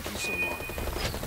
里様